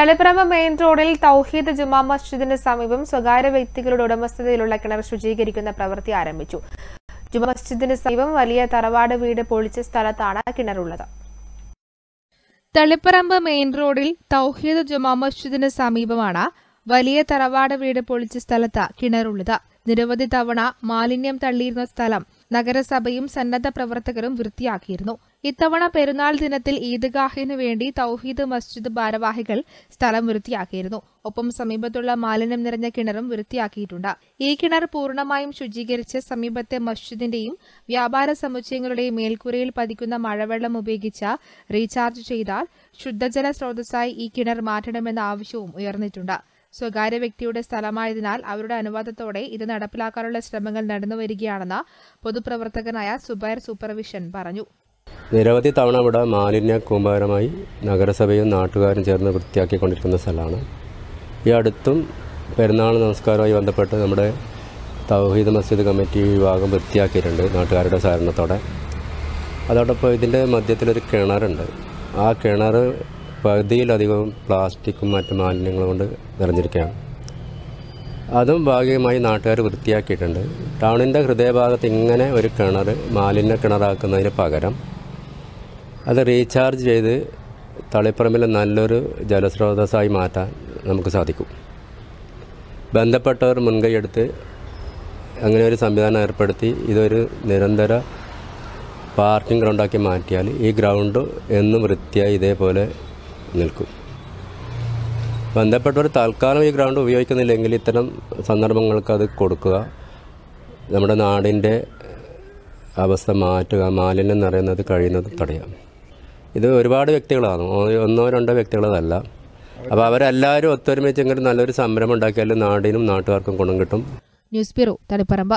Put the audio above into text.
Taliparamba main റോഡിൽ തൗഹീദ് ജുമാ മസ്ജിദിന് സമീപം സ്വകാര്യ വ്യക്തികളുടെ ഉടമസ്ഥതയിലുള്ള കിണർ ശുചീകരിക്കുന്ന പ്രവൃത്തി ആരംഭിച്ചു. ജുമാ മസ്ജിദിന് സമീപം വലിയ തറവാട് വീട് പൊളിച്ച സ്ഥലത്താണ് കിണറുള്ളത്. തളിപ്പറമ്പ് മെയിൻ റോഡിൽ തൗഹീദ് ജുമാ മസ്ജിദിന് സമീപമാണ് വലിയ തറവാട് വീട് പൊളിച്ച സ്ഥലത്ത് കിണറുള്ളത്. നിരവധി തവണ മാലിന്യം തള്ളിയിരുന്ന സ്ഥലം നഗരസഭയും സന്നദ്ധ പ്രവർത്തകരും വൃത്തിയാക്കിയിരുന്നു. ഇത്തവണ പെരുന്നാൾ ദിനത്തിൽ ഈദ്ഗാഹിനു വേണ്ടി തൗഹീദ് മസ്ജിദ് ഭാരവാഹികൾ സ്ഥലം വൃത്തിയാക്കിയിരുന്നു. ഒപ്പം സമീപത്തുള്ള മാലിന്യം നിറഞ്ഞ കിണറും വൃത്തിയാക്കിയിട്ടുണ്ട്. ഈ കിണർ പൂർണമായും ശുചീകരിച്ച് സമീപത്തെ മസ്ജിദിന്റെയും വ്യാപാര സമുച്ചയങ്ങളുടെയും മേൽക്കൂരയിൽ പതിക്കുന്ന മഴവെള്ളം ഉപയോഗിച്ച റീചാർജ് ചെയ്താൽ ശുദ്ധജല സ്രോതസ്സായി ഈ കിണർ മാറ്റണമെന്ന ആവശ്യവും ഉയർന്നിട്ടുണ്ട്. സ്വകാര്യ വ്യക്തിയുടെ സ്ഥലമായതിനാൽ അവരുടെ അനുവാദത്തോടെ ഇത് നടപ്പിലാക്കാനുള്ള ശ്രമങ്ങൾ നടന്നുവരികയാണെന്ന് പൊതുപ്രവർത്തകനായ സുബൈർ സൂപ്പർവിഷൻ പറഞ്ഞു. നിരവധി തവണ ഇവിടെ മാലിന്യ കൂമ്പാരമായി നഗരസഭയും നാട്ടുകാരും ചേർന്ന് വൃത്തിയാക്കിക്കൊണ്ടിരിക്കുന്ന സ്ഥലമാണ്. ഈ അടുത്തും പെരുന്നാൾ നമസ്കാരവുമായി ബന്ധപ്പെട്ട് നമ്മുടെ തൗഹീദ് മസ്ജിദ് കമ്മിറ്റി വിഭാഗം വൃത്തിയാക്കിയിട്ടുണ്ട് നാട്ടുകാരുടെ സഹകരണത്തോടെ. അതോടൊപ്പം ഇതിന്റെ മധ്യത്തിലൊരു കിണറുണ്ട്. ആ കിണർ പകുതിയിലധികവും പ്ലാസ്റ്റിക്കും മറ്റു മാലിന്യങ്ങളും കൊണ്ട് നിറഞ്ഞിരിക്കുകയാണ്. അതും ഭാഗികമായി നാട്ടുകാർ വൃത്തിയാക്കിയിട്ടുണ്ട്. ടൗണിന്റെ ഹൃദയഭാഗത്ത് ഇങ്ങനെ ഒരു കിണർ മാലിന്യ കിണറാക്കുന്നതിന് പകരം അത് റീചാർജ് ചെയ്ത് തളിപ്പറമ്പിൽ നല്ലൊരു ജലസ്രോതസ്സായി മാറ്റാൻ നമുക്ക് സാധിക്കും. ബന്ധപ്പെട്ടവർ മുൻകൈയെടുത്ത് അങ്ങനെ ഒരു സംവിധാനം ഏർപ്പെടുത്തി ഇതൊരു നിരന്തര പാർക്കിംഗ് ഗ്രൗണ്ടാക്കി മാറ്റിയാൽ ഈ ഗ്രൗണ്ട് എന്നും വൃത്തിയായി ഇതേപോലെ നിൽക്കും. ബന്ധപ്പെട്ടവർ തൽക്കാലം ഈ ഗ്രൗണ്ട് ഉപയോഗിക്കുന്നില്ലെങ്കിൽ ഇത്തരം സന്ദർഭങ്ങൾക്ക് അത് കൊടുക്കുക. നമ്മുടെ നാടിന്റെ അവസ്ഥ മാറ്റുക മാലിന്യം നിറയുന്നത് കഴിയുന്നത് തടയാം ഇത് ഒരുപാട് വ്യക്തികളാണ്. ഒന്നോ രണ്ടോ വ്യക്തികളതല്ല അപ്പോൾ അവരെല്ലാവരും ഒത്തൊരുമിച്ചെങ്കിലും നല്ലൊരു സംരംഭം ഉണ്ടാക്കിയാൽ നാടിനും നാട്ടുകാർക്കും ഗുണം കിട്ടും. News bureau Taliparamba.